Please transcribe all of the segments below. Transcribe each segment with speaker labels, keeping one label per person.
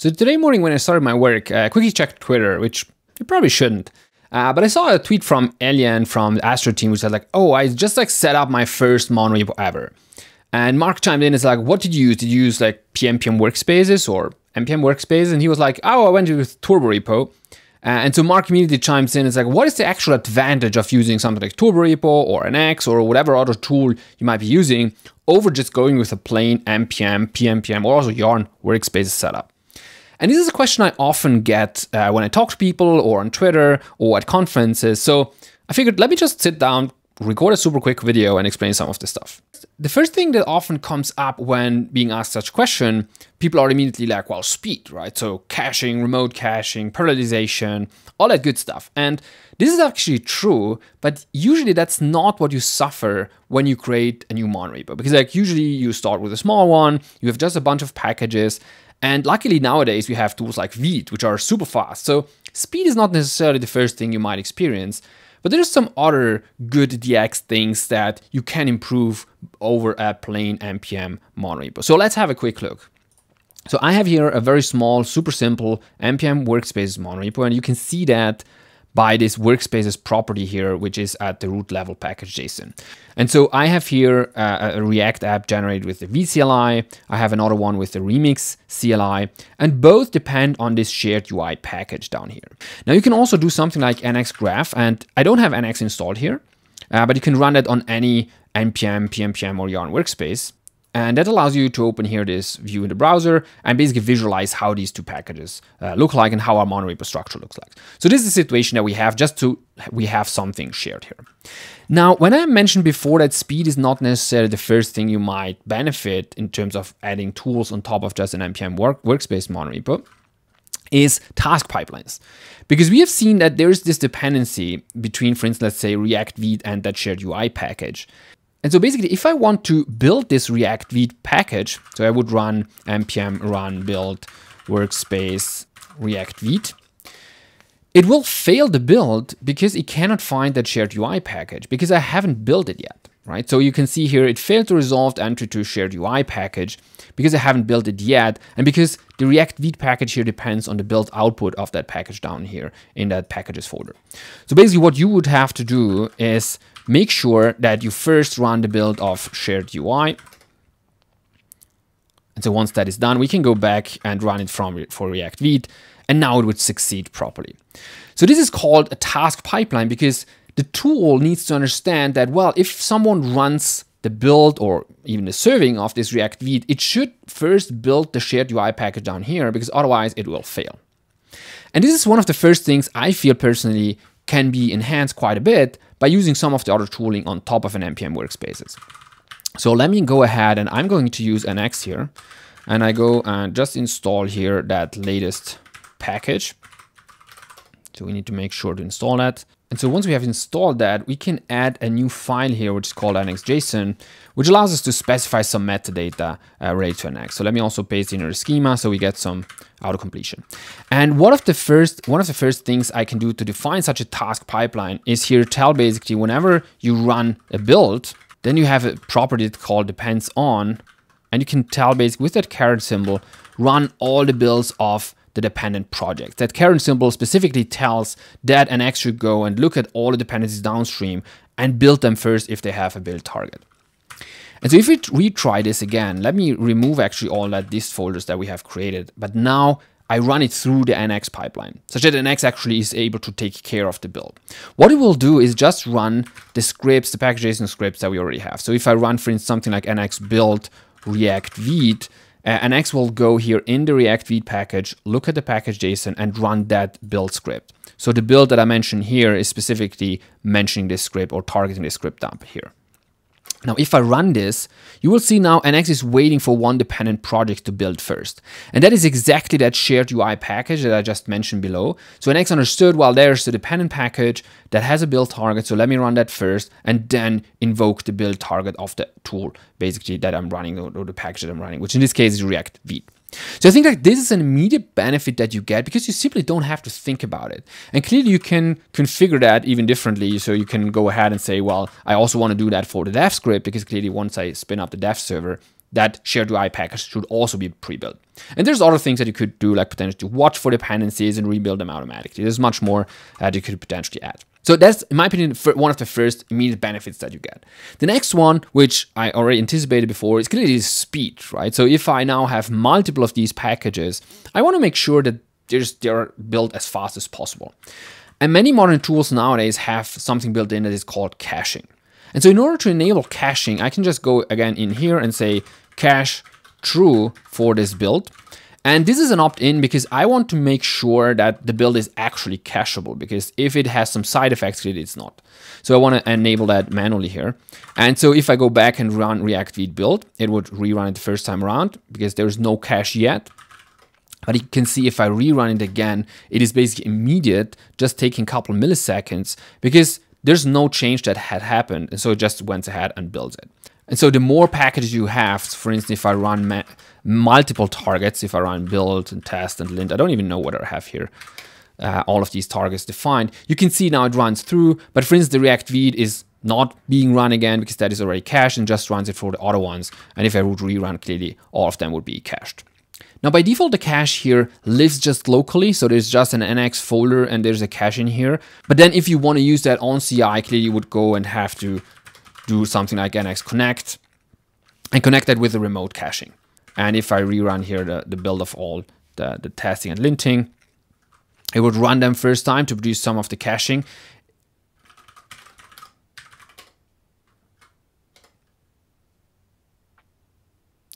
Speaker 1: So today morning when I started my work, I quickly checked Twitter, which you probably shouldn't. Uh, but I saw a tweet from Elian from the Astro team, which said like, "Oh, I just like set up my first monorepo ever." And Mark chimed in, it's like, "What did you use? Did you use like PNPM workspaces or npm workspaces?" And he was like, "Oh, I went with Turborepo." Uh, and so Mark immediately chimes in. It's like, what is the actual advantage of using something like Turborepo or NX or whatever other tool you might be using over just going with a plain npm, PNPM, or also Yarn workspaces setup? And this is a question I often get uh, when I talk to people or on Twitter or at conferences. So I figured let me just sit down, record a super quick video and explain some of this stuff. The first thing that often comes up when being asked such a question, people are immediately like, well, speed, right? So caching, remote caching, parallelization, all that good stuff. And this is actually true, but usually that's not what you suffer when you create a new monorepo. Because like usually you start with a small one, you have just a bunch of packages, and luckily nowadays we have tools like Vite, which are super fast. So speed is not necessarily the first thing you might experience, but there's some other good DX things that you can improve over a plain NPM monorepo. So let's have a quick look. So I have here a very small, super simple NPM workspace monorepo, and you can see that by this workspaces property here, which is at the root level package JSON. And so I have here uh, a React app generated with the Vite CLI. I have another one with the Remix CLI, and both depend on this shared UI package down here. Now you can also do something like NX Graph, and I don't have NX installed here, uh, but you can run that on any NPM, PNPM, or Yarn workspace. And that allows you to open here this view in the browser and basically visualize how these two packages uh, look like and how our monorepo structure looks like. So this is the situation that we have just to, we have something shared here. Now, when I mentioned before that speed is not necessarily the first thing you might benefit in terms of adding tools on top of just an NPM work, workspace monorepo, is task pipelines. Because we have seen that there's this dependency between, for instance, let's say React Vite and that shared UI package. And so basically, if I want to build this React Vite package, so I would run npm run build workspace React Vite, it will fail the build because it cannot find that shared UI package because I haven't built it yet, right? So you can see here it failed to resolve the entry to shared UI package because I haven't built it yet and because the React Vite package here depends on the build output of that package down here in that packages folder. So basically what you would have to do is make sure that you first run the build of shared UI. And so once that is done, we can go back and run it from for React Vite, and now it would succeed properly. So this is called a task pipeline because the tool needs to understand that, well, if someone runs the build or even the serving of this React Vite, it should first build the shared UI package down here because otherwise it will fail. And this is one of the first things I feel personally can be enhanced quite a bit by using some of the other tooling on top of an NPM workspaces. So let me go ahead and I'm going to use NX here and I go and just install here that latest package. So we need to make sure to install that. And so once we have installed that, we can add a new file here, which is called NXJSON, which allows us to specify some metadata uh, related to NX. So let me also paste in our schema so we get some auto completion. And one of the first one of the first things I can do to define such a task pipeline is here tell basically whenever you run a build, then you have a property called depends on, and you can tell basically with that caret symbol, run all the builds of the dependent project. That caret symbol specifically tells that NX should go and look at all the dependencies downstream and build them first if they have a build target. And so if we retry this again, let me remove actually all that dist folders that we have created. But now I run it through the NX pipeline, such that NX actually is able to take care of the build. What it will do is just run the scripts, the package.json scripts that we already have. So if I run, for instance, something like NX build React Vite, uh, NX will go here in the React Vite package, look at the package JSON and run that build script. So the build that I mentioned here is specifically mentioning this script or targeting this script up here. Now, if I run this, you will see now NX is waiting for one dependent project to build first. And that is exactly that shared UI package that I just mentioned below. So NX understood, well, there's a dependent package that has a build target. So let me run that first and then invoke the build target of the tool, basically that I'm running or the package that I'm running, which in this case is React Vite. So I think that this is an immediate benefit that you get because you simply don't have to think about it. And clearly you can configure that even differently. So you can go ahead and say, well, I also want to do that for the dev script because clearly once I spin up the dev server, that shared UI package should also be pre-built. And there's other things that you could do, like potentially watch for dependencies and rebuild them automatically. There's much more uh, that you could potentially add. So that's, in my opinion, one of the first immediate benefits that you get. The next one, which I already anticipated before, is clearly speed, right? So if I now have multiple of these packages, I want to make sure that they're built as fast as possible. And many modern tools nowadays have something built in that is called caching. And so in order to enable caching, I can just go again in here and say cache true for this build. And this is an opt-in because I want to make sure that the build is actually cacheable because if it has some side effects, it's not. So I want to enable that manually here. And so if I go back and run React Vite build, it would rerun it the first time around because there's no cache yet. But you can see if I rerun it again, it is basically immediate, just taking a couple milliseconds because there's no change that had happened. And so it just went ahead and builds it. And so the more packages you have, for instance, if I run multiple targets, if I run build and test and lint, I don't even know what I have here. Uh, all of these targets defined. You can see now it runs through, but for instance, the React Vite is not being run again because that is already cached and just runs it for the other ones. And if I would rerun, clearly all of them would be cached. Now by default, the cache here lives just locally. So there's just an NX folder and there's a cache in here. But then if you want to use that on CI, clearly you would go and have to do something like NX Connect and connect that with the remote caching. And if I rerun here the, the build of all the, the testing and linting, it would run them first time to produce some of the caching.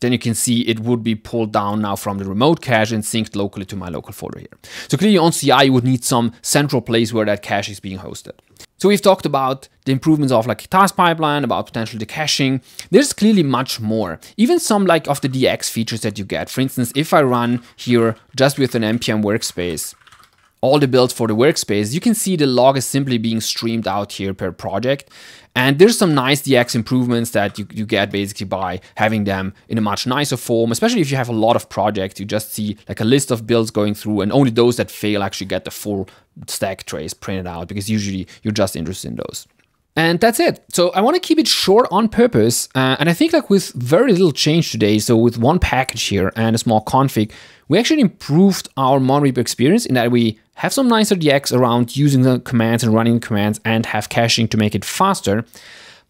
Speaker 1: Then you can see it would be pulled down now from the remote cache and synced locally to my local folder here. So clearly on CI, you would need some central place where that cache is being hosted. So we've talked about the improvements of like task pipeline, about potentially the caching. There's clearly much more. Even some like of the DX features that you get. For instance, if I run here just with an npm workspace, all the builds for the workspace, you can see the log is simply being streamed out here per project. And there's some nice DX improvements that you, you get basically by having them in a much nicer form, especially if you have a lot of projects, you just see like a list of builds going through and only those that fail actually get the full stack trace printed out because usually you're just interested in those. And that's it. So I want to keep it short on purpose. Uh, and I think like with very little change today, so with one package here and a small config, we actually improved our MonoRepo experience in that we have some nicer DX around using the commands and running commands and have caching to make it faster.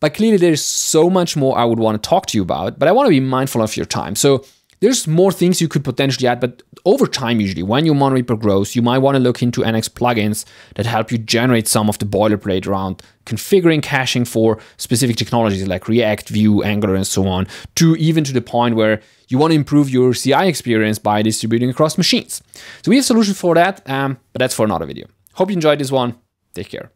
Speaker 1: But clearly there's so much more I would want to talk to you about, but I want to be mindful of your time. So there's more things you could potentially add, but over time, usually, when your MonoRepo grows, you might want to look into NX plugins that help you generate some of the boilerplate around configuring caching for specific technologies like React, Vue, Angular, and so on, to even to the point where you want to improve your CI experience by distributing across machines. So we have solutions for that, um, but that's for another video. Hope you enjoyed this one. Take care.